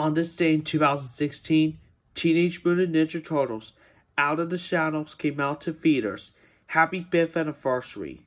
On this day in 2016, Teenage Mutant Ninja Turtles Out of the Shadows came out to theaters. Happy 5th anniversary.